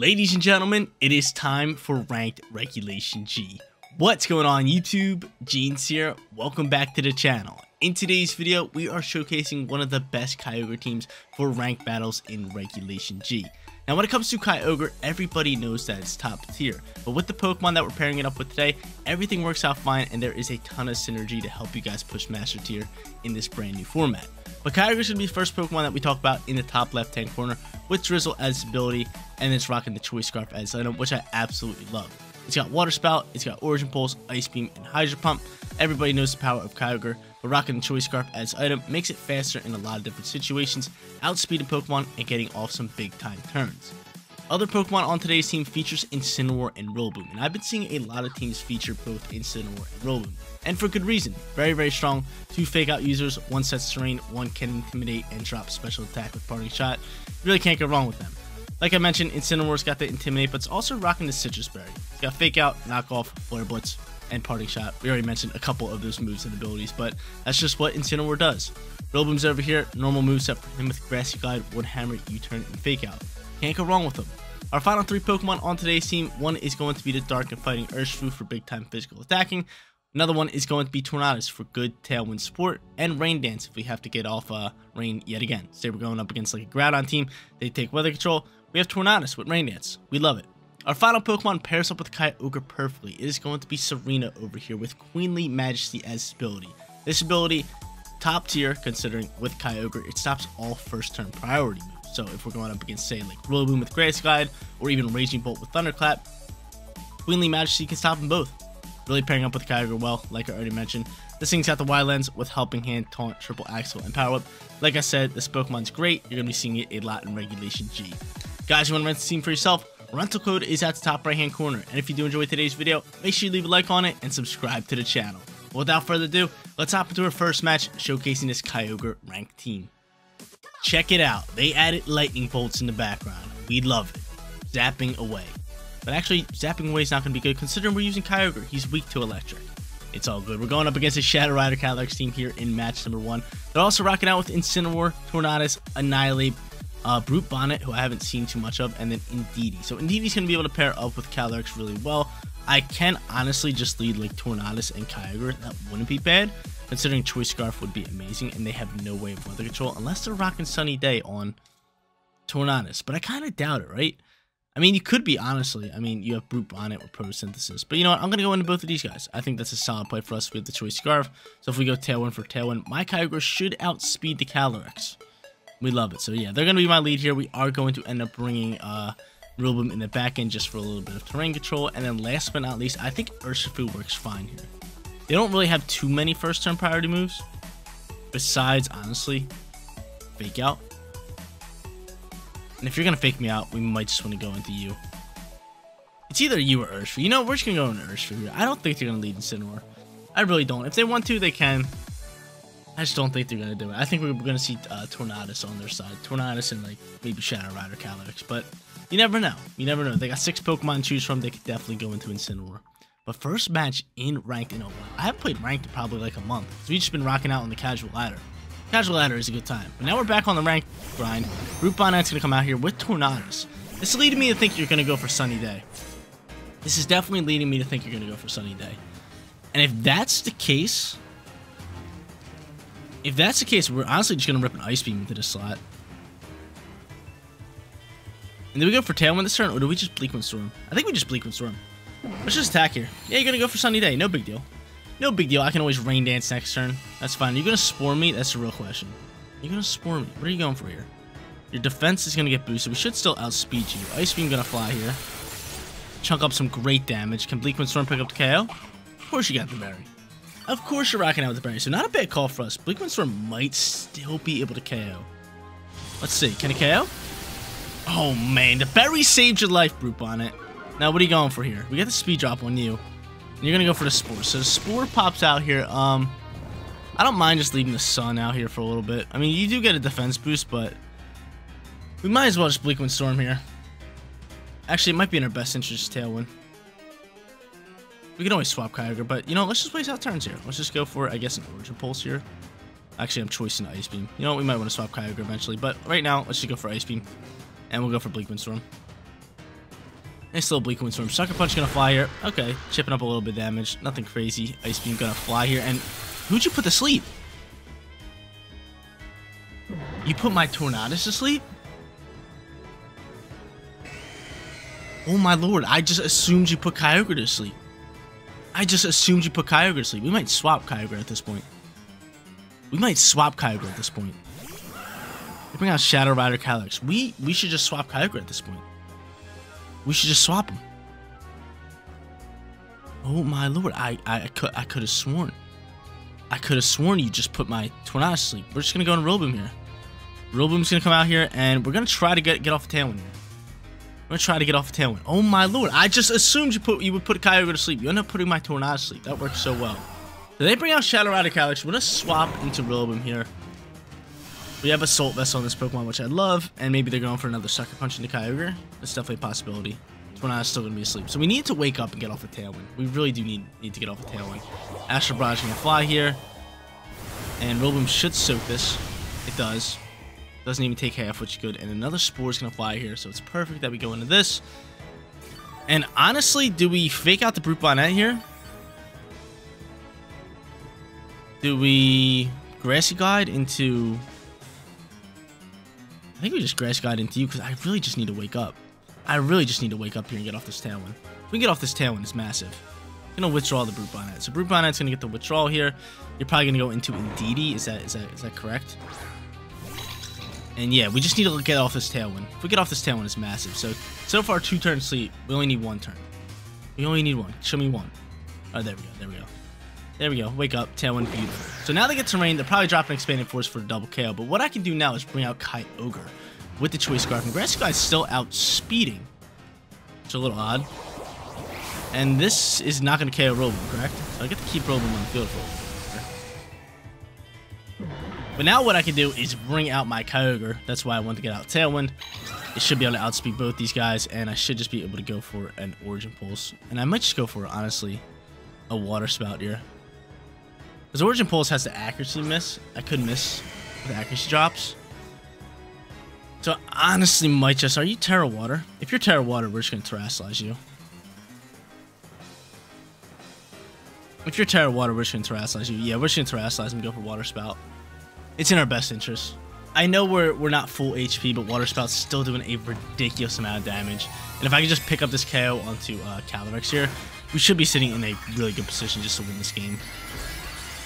Ladies and gentlemen, it is time for Ranked Regulation G. What's going on YouTube? Jeans here. Welcome back to the channel. In today's video, we are showcasing one of the best Kyogre teams for ranked battles in Regulation G. Now when it comes to Kyogre, everybody knows that it's top tier, but with the Pokemon that we're pairing it up with today, everything works out fine and there is a ton of synergy to help you guys push Master Tier in this brand new format. But Kyogre to be the first Pokemon that we talk about in the top left hand corner with Drizzle as ability and it's rocking the Choice Scarf as item, which I absolutely love. It's got Water Spout, it's got Origin Pulse, Ice Beam, and Hydro Pump. Everybody knows the power of Kyogre, but rocking the Choice Scarf as item makes it faster in a lot of different situations, outspeeding Pokemon and getting off some big time turns. Other Pokemon on today's team features Incineroar and Rillaboom, and I've been seeing a lot of teams feature both Incineroar and Rillaboom, and for good reason. Very, very strong. Two Fake Out users, one sets terrain, one can intimidate and drop special attack with Parting Shot. Really can't go wrong with them. Like I mentioned, Incineroar's got the Intimidate, but it's also rocking the Sitrus Berry. It's got Fake Out, Knock Off, Flare Blitz, and Parting Shot. We already mentioned a couple of those moves and abilities, but that's just what Incineroar does. Rillaboom's over here, normal moveset for him with Grassy Glide, Wood Hammer, U-Turn, and Fake Out. Can't go wrong with them. Our final three Pokemon on today's team, one is going to be the Dark and Fighting Urshifu for big time physical attacking. Another one is going to be Tornadus for good Tailwind support, and Rain Dance if we have to get off uh, Rain yet again. Say we're going up against like a Groudon team, they take Weather Control, we have Tornadus with Rain Dance. We love it. Our final Pokemon pairs up with Kyogre perfectly. It is going to be Tsareena over here with Queenly Majesty as ability. This ability, top tier considering with Kyogre, it stops all first turn priority moves. So if we're going up against say like Rillaboom with Grassy Glide or even Raging Bolt with Thunderclap, Queenly Majesty can stop them both. Really pairing up with Kyogre well, like I already mentioned. This thing's got the Wide Lens with Helping Hand, Taunt, Triple Axel, and Power Whip. Like I said, this Pokemon's great. You're going to be seeing it a lot in Regulation G. Guys, you want to rent the team for yourself? Rental code is at the top right hand corner. And if you do enjoy today's video, make sure you leave a like on it and subscribe to the channel. without further ado, let's hop into our first match showcasing this Kyogre ranked team. Check it out. They added lightning bolts in the background. We love it. Zapping away. But actually, zapping away is not going to be good considering we're using Kyogre. He's weak to electric. It's all good. We're going up against a Shadow Rider Calyrex team here in match number one. They're also rocking out with Incineroar, Tornadus, Annihilape, uh, Brute Bonnet, who I haven't seen too much of, and then Indeedee. So Indeedee's going to be able to pair up with Calyrex really well. I can honestly just lead like Tornadus and Kyogre. That wouldn't be bad, considering Choice Scarf would be amazing, and they have no way of weather control unless they're rocking Sunny Day on Tornadus. But I kind of doubt it, right? I mean, you could be, honestly. I mean, you have Brute Bonnet with Photosynthesis. But you know what? I'm going to go into both of these guys. I think that's a solid play for us with the Choice Scarf. So if we go Tailwind for Tailwind, my Kyogre should outspeed the Calyrex. We love it. So yeah, they're going to be my lead here. We are going to end up bringing uh, Rillaboom in the back end just for a little bit of terrain control. And then last but not least, I think Urshifu works fine here. They don't really have too many first turn priority moves. Besides, honestly, Fake Out. And if you're going to fake me out, we might just want to go into you. It's either you or Urshifu. You know, we're just going to go into Urshifu here. I don't think they're going to lead Incineroar. I really don't. If they want to, they can. I just don't think they're going to do it. I think we're going to see uh, Tornadus on their side. Tornadus and like maybe Shadow Rider Calyrex. But you never know. You never know. They got six Pokemon to choose from. They could definitely go into Incineroar. But first match in Ranked in a while. I haven't played Ranked in probably like a month. So we've just been rocking out on the Casual Ladder. Casual Ladder is a good time. But now we're back on the Ranked grind. Brute Bonnet's to come out here with Tornadus. This is leading me to think you're to go for Sunny Day. This is definitely leading me to think you're to go for Sunny Day. And if that's the case, if that's the case, we're honestly just to rip an Ice Beam into the slot. And do we go for Tailwind this turn, or do we just Bleak Storm? I think we just Bleak Storm. Let's just attack here. Yeah, you're to go for Sunny Day. No big deal. No big deal. I can always Rain Dance next turn. That's fine. You're to Spore me? That's the real question. You're to Spore me. What are you going for here? Your defense is to get boosted. We should still outspeed you. Ice Beam to fly here. Chunk up some great damage. Can Bleak Wind Storm pick up the KO? Of course you got the berry. Of course you're rocking out with the berry, so not a bad call for us. Bleak Wind Storm might still be able to KO. Let's see, can it KO? Oh man, the berry saved your life, Brute Bonnet. Now what are you going for here? We got the speed drop on you. You're gonna go for the spore. So the spore pops out here. Um I don't mind just leaving the sun out here for a little bit. I mean you do get a defense boost, but we might as well just Bleak Wind Storm here. Actually, it might be in our best interest to Tailwind. We can always swap Kyogre, but, you know, let's just waste out turns here. Let's just go for, I guess, an Origin Pulse here. Actually, I'm choosing Ice Beam. You know, what? we might want to swap Kyogre eventually, but right now, let's just go for Ice Beam. And we'll go for Bleak Wind Storm. Nice little Bleak Windstorm. Sucker Punch gonna fly here. Okay, chipping up a little bit damage. Nothing crazy. Ice Beam gonna fly here. And who'd you put to sleep? You put my Tornadus to sleep? Oh my lord, I just assumed you put Kyogre to sleep. I just assumed you put Kyogre to sleep. We might swap Kyogre at this point. We might swap Kyogre at this point. They bring out Shadow Rider Calyrex. We we should just swap Kyogre at this point. We should just swap him. Oh my lord, I I, I could I could have sworn. I could have sworn you just put my Tornado to sleep. We're just gonna go into Rillaboom here. Rillaboom's gonna come out here and we're gonna try to get get off the Tailwind here. We're gonna try to get off the Tailwind. Oh my lord, I just assumed you put you would put Kyogre to sleep. You end up putting my Tornado to sleep. That worked so well. So they bring out Shadow Rider Calyrex. We're gonna swap into Rillaboom here. We have Assault Vest on this Pokemon, which I love, and maybe they're going for another Sucker Punch into Kyogre. That's definitely a possibility. Tornado's still going to be asleep. So we need to wake up and get off the Tailwind. We really do need, need to get off the Tailwind. Astral Barrage going to fly here. And Rillaboom should soak this. It does. Doesn't even take half, which is good. And another Spore is going to fly here, so it's perfect that we go into this. And honestly, do we fake out the Brute Bonnet here? Do we Grassy Glide into I think we just grass guide into you because I really just need to wake up. I really just need to wake up here and get off this Tailwind. If we get off this Tailwind, it's massive. I'm gonna withdraw the Brute Bonnet. So Brute Bonnet's gonna get the withdrawal here. You're probably gonna go into Indeedee. Is that is that is that correct? And yeah, we just need to get off this Tailwind. If we get off this Tailwind, it's massive. So so far, two turns sleep. We only need one turn. We only need one. Show me one. Oh, there we go. There we go. There we go. Wake up. Tailwind. Beautiful. So now they get Terrain. They're probably dropping Expanded Force for a double KO. But what I can do now is bring out Kyogre with the Choice Scarf. And Grassy Glide's still out speeding. It's a little odd. And this is not going to KO Rillaboom, correct? So I get to keep Rillaboom on the field for But now what I can do is bring out my Kyogre. That's why I want to get out Tailwind. It should be able to outspeed both these guys, and I should just be able to go for an Origin Pulse. And I might just go for, honestly, a Water Spout here. Because Origin Pulse has the accuracy miss. I could miss with accuracy drops. So honestly might just... Are you Tera Water? If you're Tera Water, we're just going to Terastallize you. If you're Tera Water, we're just going to Terastallize you. Yeah, we're just going to Terastallize and go for Water Spout. It's in our best interest. I know we're we're not full HP, but Water Spout's still doing a ridiculous amount of damage. And if I can just pick up this KO onto uh, Calyrex here, we should be sitting in a really good position just to win this game.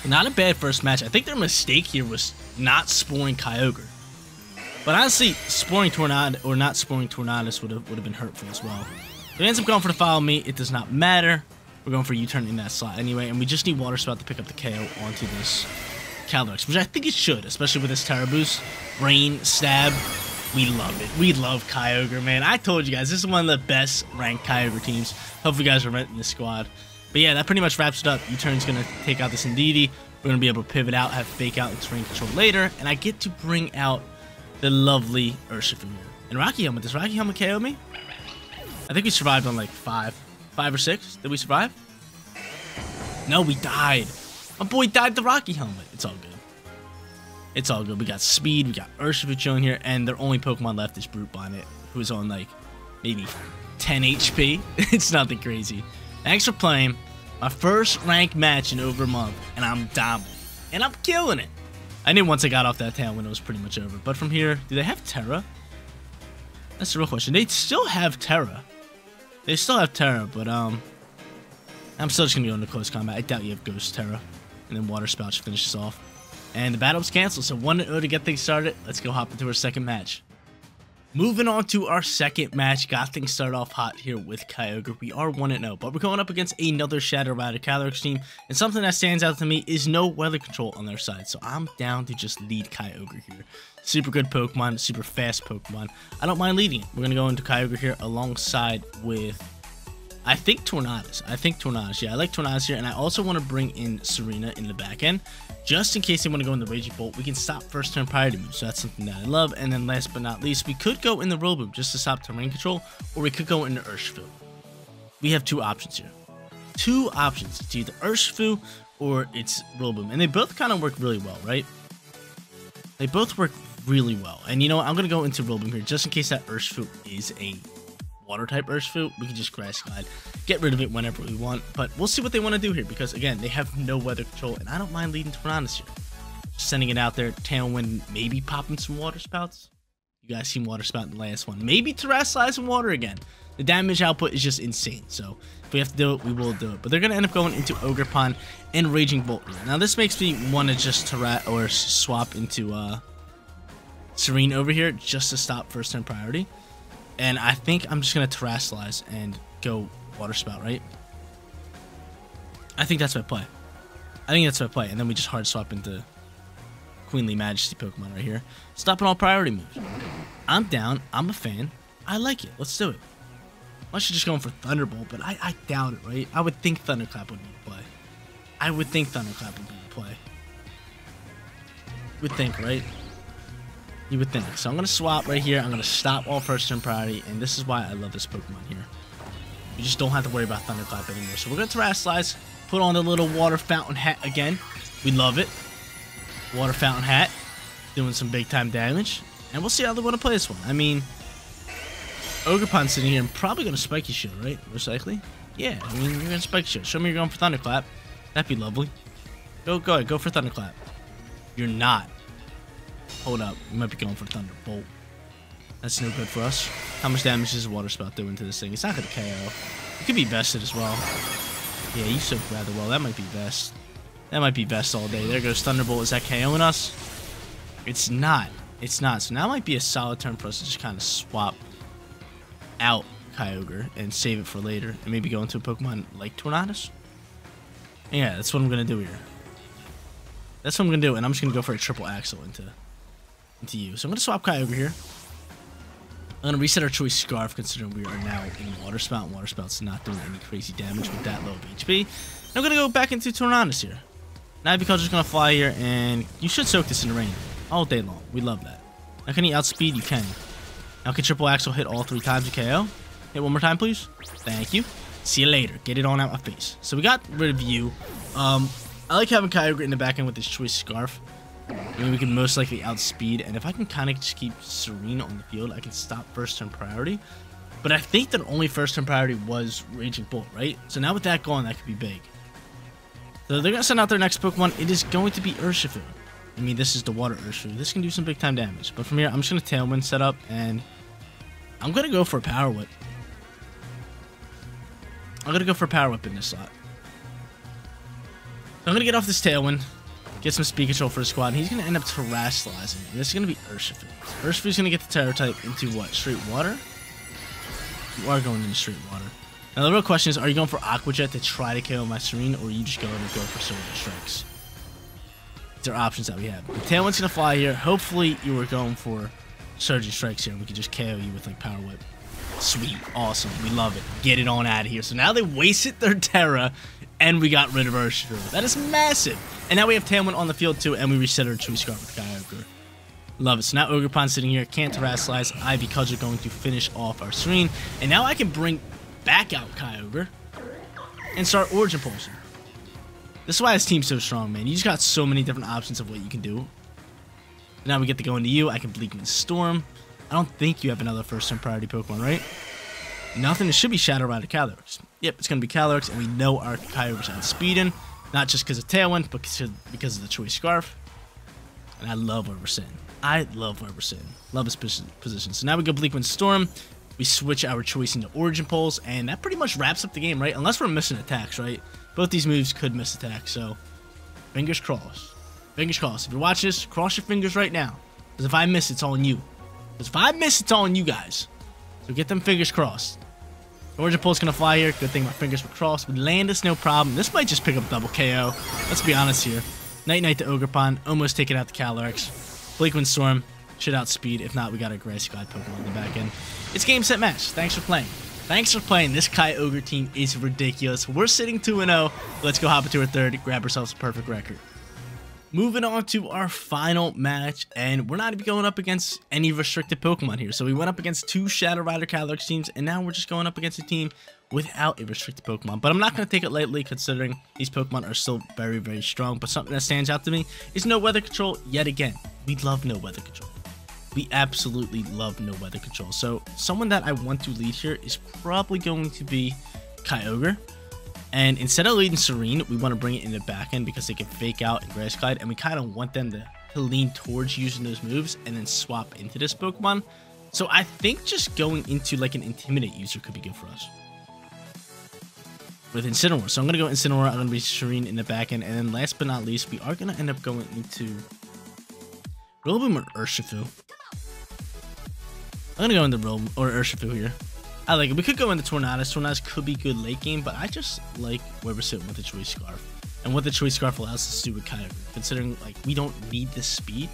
Not a bad first match. I think their mistake here was not sporing Kyogre. But honestly, sporing Tornado or not sporing Tornadus would have would have been hurtful as well. If it ends up going for the follow me, it does not matter. We're going for U-turn in that slot anyway, and we just need Water Spout to pick up the KO onto this Calyrex, which I think it should, especially with this Tera Boost. Rain, Stab, we love it. We love Kyogre, man. I told you guys, this is one of the best ranked Kyogre teams. Hope you guys are renting this squad. But yeah, that pretty much wraps it up. U-turn's going to take out this Indeedee. We're going to be able to pivot out, have fake out, and terrain control later. And I get to bring out the lovely Urshifu here. And Rocky Helmet. Does Rocky Helmet KO me? I think we survived on like five. Five or six? Did we survive? No, we died. My boy died the Rocky Helmet. It's all good. It's all good. We got speed. We got Urshifu chilling here. And their only Pokemon left is Brute Bonnet, who's on like maybe 10 HP. it's nothing crazy. Thanks for playing. My first ranked match in over a month, and I'm dominant. And I'm killing it. I knew once I got off that Tailwind, it was pretty much over. But from here, do they have Tera? That's the real question. They still have Tera. They still have Tera, but um, I'm still just gonna go into close combat. I doubt you have Ghost Tera. and then Water Spout finishes off. And the battle's canceled, so 1-0 to get things started. Let's go hop into our second match. Moving on to our second match, got things started off hot here with Kyogre. We are 1-0, but we're going up against another Shadow Rider Calyrex team, and something that stands out to me is no weather control on their side, so I'm down to just lead Kyogre here. Super good Pokemon, super fast Pokemon. I don't mind leading. We're going to go into Kyogre here alongside with I think Tornadus. I think Tornadus. Yeah, I like Tornadus here. And I also want to bring in Tsareena in the back end. Just in case they want to go in the Raging Bolt, we can stop first turn priority move. So that's something that I love. And then last but not least, we could go in the Rillaboom just to stop terrain control. Or we could go into Urshifu. We have two options here. Two options. It's either Urshifu or it's Rillaboom. And they both kind of work really well, right? They both work really well. And you know what? I'm going to go into Rillaboom here just in case that Urshifu is a water type Urshifu, we can just grass glide, get rid of it whenever we want. But we'll see what they want to do here because again, they have no weather control, and I don't mind leading Tornadus here. Just sending it out there, Tailwind, maybe popping some water spouts. You guys seen water spout in the last one. Maybe Terastallize some water again. The damage output is just insane. So if we have to do it, we will do it. But they're going to end up going into Ogerpon and Raging Bolt. Now this makes me want to just Terrat or swap into uh, Tsareena over here just to stop first turn priority. And I think I'm just going to Terastallize and go Water Spout, right? I think that's my play. I think that's my play. And then we just hard swap into Queenly Majesty Pokemon right here. Stopping all priority moves. I'm down. I'm a fan. I like it. Let's do it. Unless you're just going for Thunderbolt, but I, I doubt it, right? I would think Thunderclap would be the play. I would think Thunderclap would be the play. would think, right? You would think. So I'm going to swap right here. I'm going to stop all first turn priority, and this is why I love this Pokemon here. You just don't have to worry about Thunderclap anymore. So we're going to Terastallize, put on the little water fountain hat again. We love it. Water fountain hat, doing some big time damage. And we'll see how they want to play this one. I mean, Ogerpon sitting here, I'm probably going to Spiky Shield, right? Most likely. Yeah, I mean, you're going to Spiky Shield. Show me you're going for Thunderclap. That'd be lovely. Go, go ahead. Go for Thunderclap. You're not. Hold up. we might be going for Thunderbolt. That's no good for us. How much damage is Water Spout doing to this thing? It's not going to KO. It could be bested as well. Yeah, you soaked rather well. That might be best. That might be best all day. There goes Thunderbolt. Is that KOing us? It's not. It's not. So now might be a solid turn for us to just kind of swap out Kyogre and save it for later. And maybe go into a Pokemon like Tornadus. Yeah, that's what I'm going to do here. That's what I'm going to do. And I'm just going to go for a triple axel into, into you. So I'm going to swap Kai over here. I'm going to reset our choice Scarf considering we are now in Water Spout. Water Spout's not doing any crazy damage with that low of HP. I'm going to go back into Tornadus here. Now because just going to fly here and you should soak this in the rain all day long. We love that. Now can you outspeed? You can. Now can triple Axel hit all three times of KO? Hit one more time, please. Thank you. See you later. Get it on out my face. So we got rid of you. Um, I like having Kyogre in the back end with his choice scarf. I mean, we can most likely outspeed, and if I can kind of just keep Tsareena on the field, I can stop first turn priority. But I think that only first turn priority was Raging Bolt, right? So now with that gone, that could be big. So they're going to send out their next Pokemon. It is going to be Urshifu. I mean, this is the Water Urshifu. This can do some big time damage. But from here, I'm just going to Tailwind set up, and I'm going to go for a Power Whip. I'm going to go for a Power Whip in this slot. I'm going to get off this Tailwind. Get some speed control for the squad. And he's going to end up terastallizing. And this is going to be Urshifu. Urshifu's going to get the Tera type into what? Street water? You are going into Street water. Now the real question is, are you going for Aqua Jet to try to KO my Tsareena, or are you just going to go for Surging Strikes? These are options that we have. The Tailwind's going to fly here. Hopefully you were going for Surging Strikes here. We can just KO you with like Power Whip. Sweet. Awesome. We love it. Get it on out of here. So now they wasted their Tera and we got rid of our Urshifu. That is massive. And now we have Tailwind on the field too, and we reset our Choice Scarf with Kyogre. Love it. So now Ogerpon sitting here, can't Terastallize. Ivy Cudge are going to finish off our screen. And now I can bring back out Kyogre and start Origin Pulsing. This is why this team's so strong, man. You just got so many different options of what you can do. Now we get to go into you. I can Bleakwind Storm. I don't think you have another first turn priority Pokemon, right? Nothing. It should be Shadow Rider Calyrex. Yep, it's going to be Calyrex, and we know our Kyogre's outspeeding. Not just because of Tailwind, but because of the Choice Scarf. And I love where we're sitting. I love where we're sitting. Love his position. So now we go Bleakwind Storm. We switch our choice into Origin Pulse, and that pretty much wraps up the game, right? Unless we're missing attacks, right? Both these moves could miss attacks, so fingers crossed. Fingers crossed. If you're watching this, cross your fingers right now. Because if I miss, it's all on you. Because if I miss, it's all on you guys. So get them fingers crossed. Origin Pulse gonna fly here. Good thing my fingers were crossed. We land us no problem. This might just pick up double KO. Let's be honest here. Night Night to Ogerpon. Almost taking out the Calyrex. Bleakwind Storm. Should outspeed. If not, we got a Grassy Glide Pokemon in the back end. It's game, set, match. Thanks for playing. Thanks for playing. This Kyogre team is ridiculous. We're sitting 2-0. Let's go hop into our third. Grab ourselves a perfect record. Moving on to our final match, and we're not even going up against any restricted Pokemon here. So we went up against two Shadow Rider Calyrex teams, and now we're just going up against a team without a restricted Pokemon. But I'm not going to take it lightly considering these Pokemon are still very, very strong. But something that stands out to me is no weather control yet again. We love no weather control. we absolutely love no weather control. So someone that I want to lead here is probably going to be Kyogre. And instead of leading Tsareena, we want to bring it in the back end because they can fake out and Grass Glide. And we kind of want them to, to lean towards using those moves and then swap into this Pokemon. So I think just going into like an Intimidate user could be good for us. With Incineroar. So I'm going to go Incineroar. I'm going to be Tsareena in the back end. And then last but not least, we are going to end up going into Rillaboom or Urshifu. I'm gonna go into Rome or Urshifu here. I like it. We could go into Tornadus. Tornadus could be good late game, but I just like where we're sitting with the Choice Scarf. And what the Choice Scarf allows us to do with Kyogre. Considering, like, we don't need the speed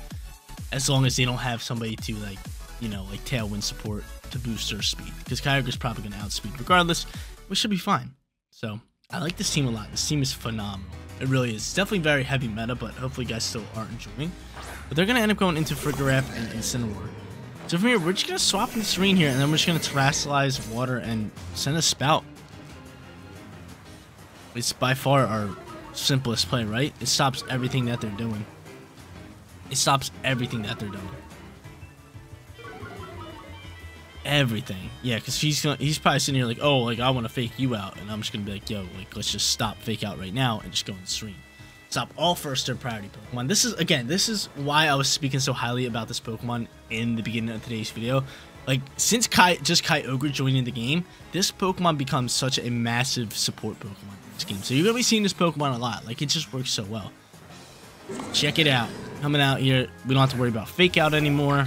as long as they don't have somebody to, like, you know, like Tailwind support to boost their speed. Because Kyogre's probably going to outspeed regardless. We should be fine. So, I like this team a lot. This team is phenomenal. It really is. It's definitely very heavy meta, but hopefully guys still are enjoying. But they're going to end up going into Farigiraf and Incineroar. So from here, we're just to swap in Tsareena here, and then we're just going to Terastallize Water and send a Spout. It's by far our simplest play, right? It stops everything that they're doing. It stops everything that they're doing. Everything. Yeah, because he's gonna, he's probably sitting here like, oh, like, I want to fake you out. And I'm just going to be like, yo, like, let's just stop fake out right now and just go in the Tsareena. Stop all first turn priority Pokemon. This is, again, this is why I was speaking so highly about this Pokemon in the beginning of today's video. Like, since Kai, just Kyogre joining the game, this Pokemon becomes such a massive support Pokemon in this game. So you're going to be seeing this Pokemon a lot. Like, it just works so well. Check it out. Coming out here, we don't have to worry about Fake Out anymore.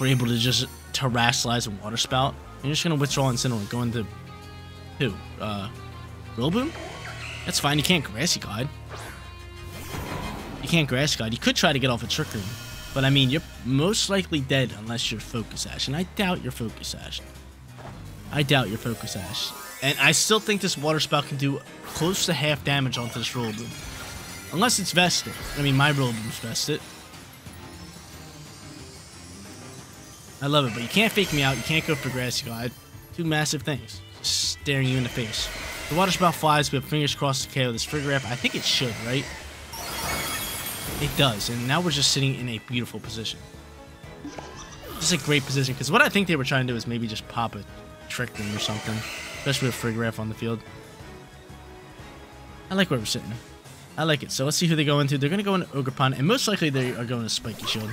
We're able to just Terastallize and Water Spout. You're just going to withdraw Incineroar, go into... Who? Uh, Rillaboom? That's fine, you can't Grassy Glide. You can't grass glide. You could try to get off a trick room. But I mean, you're most likely dead unless you're focus sash. And I doubt you're focus sash. I doubt you're focus sash. And I still think this water spout can do close to half damage onto this Rillaboom. Unless it's vested. I mean, my Rillaboom's vested. I love it, but you can't fake me out. You can't go for Grassy Glide. Two massive things. Staring you in the face. The water spout flies. Have fingers crossed to KO this Farigiraf. I think it should, right? It does, and now we're just sitting in a beautiful position. Just a great position, because what I think they were trying to do is maybe just pop a trick room or something, especially with Farigiraf on the field. I like where we're sitting. I like it. So let's see who they go into. They're going to go into Ogerpon, and most likely they are going to Spiky Shield.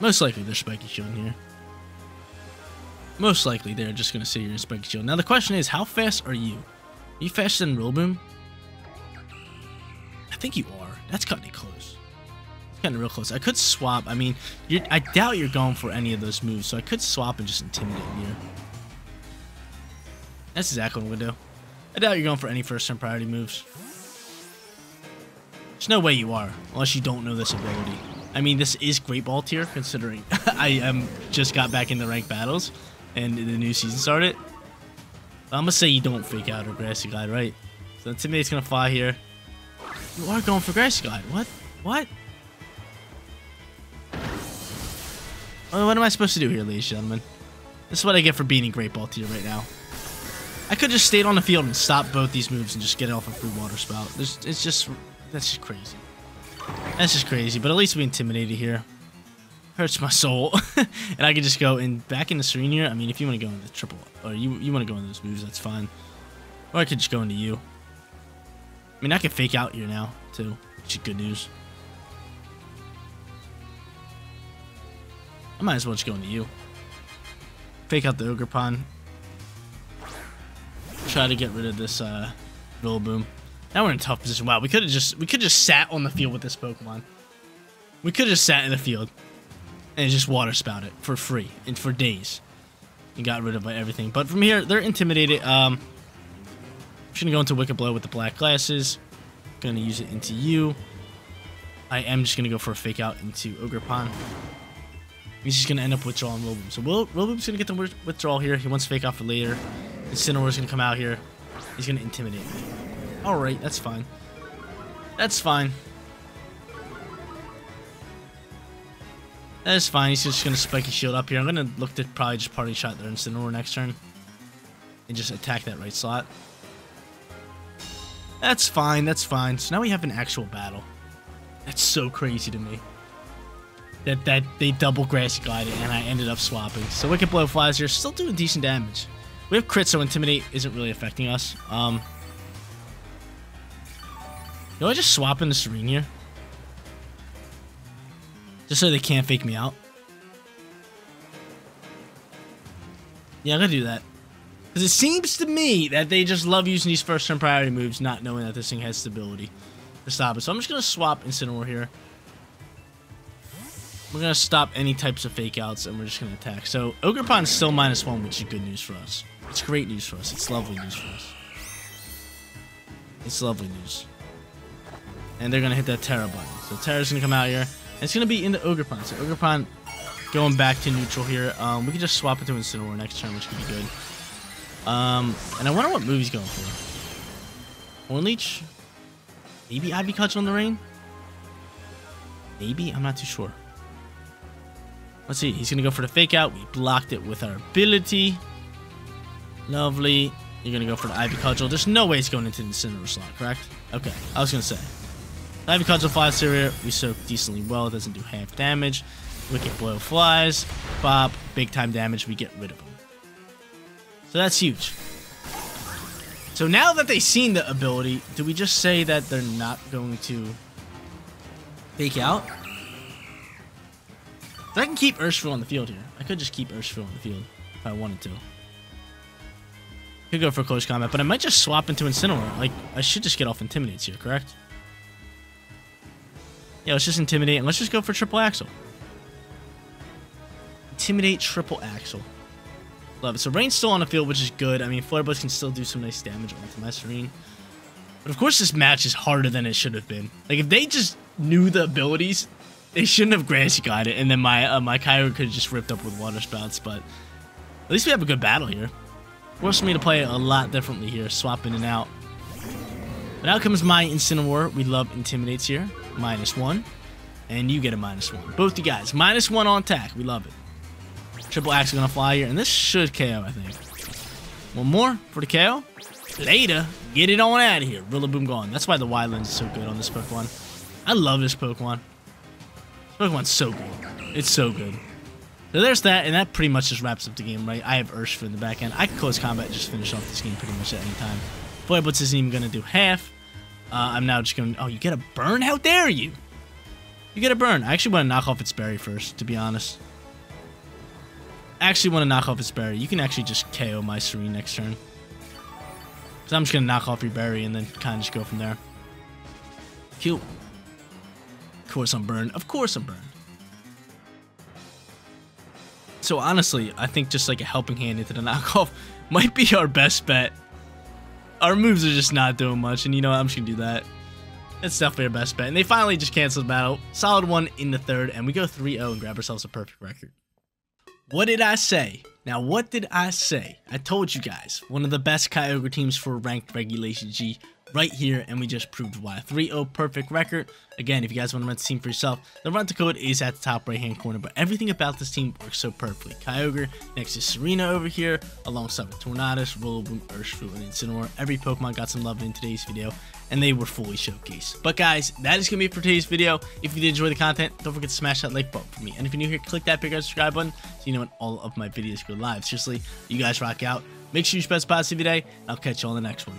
Most likely they're Spiky Shield here. Most likely they're just going to sit here in Spiky Shield. Now the question is, how fast are you? Are you faster than Rillaboom? I think you are. That's cutting it close. It's cutting real close. I could swap. I mean, I doubt you're going for any of those moves, so I could swap and just intimidate you. That's exactly what I'm going to do. I doubt you're going for any first turn priority moves. There's no way you are, unless you don't know this ability. I mean, this is Great Ball tier, considering I um, just got back in the ranked battles and the new season started. I'm going to say you don't fake out or Grassy Glide, right? So Intimidate's going to fly here. You are going for Grassy Glide. What? What? what am I supposed to do here, ladies and gentlemen? This is what I get for beating Great Ball tier right now. I could just stayed on the field and stop both these moves and just get off a free water spout. There's, it's just, that's just crazy. That's just crazy, but at least we intimidated here. Hurts my soul. and I could just go in back into Tsareena here. I mean, if you want to go into triple, or you, you want to go into those moves, that's fine. Or I could just go into you. I mean, I can fake out here now, too, which is good news. I might as well just go into you. Fake out the Ogerpon. Try to get rid of this uh, Boom. Now we're in a tough position. Wow, we could have just we could just sat on the field with this Pokemon. We could have just sat in the field and just water spout it for free and for days. And got rid of everything. But from here, they're intimidated. Um, gonna go into Wicked Blow with the black glasses. Gonna use it into you. I am just gonna go for a fake out into Ogerpon. He's just gonna end up withdrawing Rillaboom. So Will gonna get the withdrawal here. He wants fake out for later. Incineroar's gonna come out here. He's gonna intimidate me. Alright, that's fine. That's fine. That is fine. He's just gonna spike his shield up here. I'm gonna look to probably just Parting Shot there Incineroar next turn. And just attack that right slot. That's fine, that's fine. So now we have an actual battle. That's so crazy to me. that that they double grass glided and I ended up swapping. So Wicked Blow flies here, still doing decent damage. We have crit, so Intimidate isn't really affecting us. Um, know, I just swap in the Tsareena here. Just so they can't fake me out. Yeah, I'm gonna do that. Because it seems to me that they just love using these first turn priority moves, not knowing that this thing has stability to stop it. So I'm just gonna swap Incineroar here. We're gonna stop any types of fake outs and we're just gonna attack. So Ogre Ogerpon's still minus one, which is good news for us. It's great news for us. It's lovely news for us. It's lovely news. And they're gonna hit that Tera button. So Tera's gonna come out here. And it's gonna be into Ogerpon. So Ogre Ogerpon going back to neutral here. Um, we can just swap it to Incineroar next turn, which could be good. Um, and I wonder what move he's going for. Horn Leech? Maybe Ivy Cudgel on the rain? Maybe? I'm not too sure. Let's see. He's going to go for the fake out. We blocked it with our ability. Lovely. You're going to go for the Ivy Cudgel. There's no way it's going into the Incineroar slot, correct? Okay. I was going to say. Ivy Cudgel flies through. We soak decently well. It doesn't do half damage. Wicked Blow flies. Bop. Big time damage. We get rid of him. So that's huge. So now that they've seen the ability, do we just say that they're not going to fake out? I can keep Urshifu on the field here. I could just keep Urshifu on the field if I wanted to. Could go for close combat, but I might just swap into Incineroar. Like, I should just get off Intimidates here, correct? Yeah, let's just Intimidate, and let's just go for Triple Axel. Intimidate Triple Axel. Love it. So Rain's still on the field, which is good. I mean, Flare Blitz can still do some nice damage onto my Tsareena. But of course, this match is harder than it should have been. Like, if they just knew the abilities, they shouldn't have Grassy got it, and then my uh, my Kyogre could have just ripped up with Water Spouts, but at least we have a good battle here. Forced me to play a lot differently here, swapping in and out. But out comes my Incineroar. We love Intimidates here. Minus one. And you get a minus one. Both you guys. Minus one on attack. We love it. Triple Axe is gonna fly here, and this should KO, I think. One more for the KO. Later, get it on out of here. Rillaboom gone. That's why the Wide Lens is so good on this Pokemon. I love this Pokemon. This Pokemon's so good. It's so good. So there's that, and that pretty much just wraps up the game, right? I have Urshifu in the back end. I can close combat just finish off this game pretty much at any time. Flare Blitz isn't even gonna do half. Uh, I'm now just gonna. Oh, you get a burn? How dare you? You get a burn. I actually want to knock off its berry first, to be honest actually want to knock off his berry. You can actually just KO my Tsareena next turn. Because I'm just going to knock off your berry and then kind of just go from there. Cute. Of course I'm burned. Of course I'm burned. So honestly, I think just like a helping hand into the knockoff might be our best bet. Our moves are just not doing much, and you know what? I'm just going to do that. That's definitely our best bet. And they finally just canceled the battle. Solid one in the third, and we go 3-0 and grab ourselves a perfect record. What did I say? Now, what did I say? I told you guys, one of the best Kyogre teams for ranked Regulation G right here, and we just proved why. 3-0 perfect record. Again, if you guys want to run the team for yourself, the run to code is at the top right-hand corner, but everything about this team works so perfectly. Kyogre next to Tsareena over here, alongside with Tornadus, Rillaboom, Urshifu, and Incineroar. Every Pokemon got some love in today's video, and they were fully showcased. But guys, that is going to be it for today's video. If you did enjoy the content, don't forget to smash that like button for me. And if you're new here, click that big red subscribe button so you know when all of my videos go live. Seriously, you guys rock out. Make sure you spread positivity today. I'll catch you on the next one.